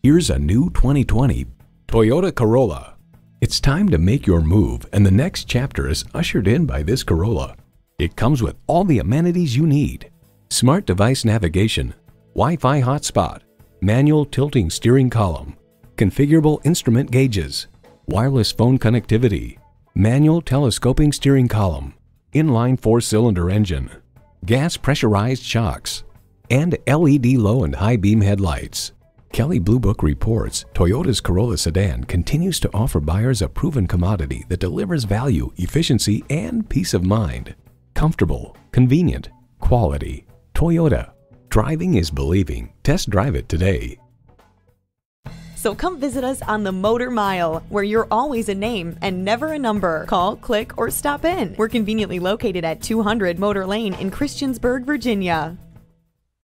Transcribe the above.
Here's a new 2020 Toyota Corolla. It's time to make your move, and the next chapter is ushered in by this Corolla. It comes with all the amenities you need. Smart device navigation, Wi-Fi hotspot, manual tilting steering column, configurable instrument gauges, wireless phone connectivity, manual telescoping steering column, inline four-cylinder engine, gas pressurized shocks, and LED low and high beam headlights. Kelley Blue Book reports Toyota's Corolla sedan continues to offer buyers a proven commodity that delivers value, efficiency, and peace of mind. Comfortable, convenient, quality. Toyota. Driving is believing. Test drive it today. So come visit us on the Motor Mile, where you're always a name and never a number. Call, click, or stop in. We're conveniently located at 200 Motor Lane in Christiansburg, Virginia.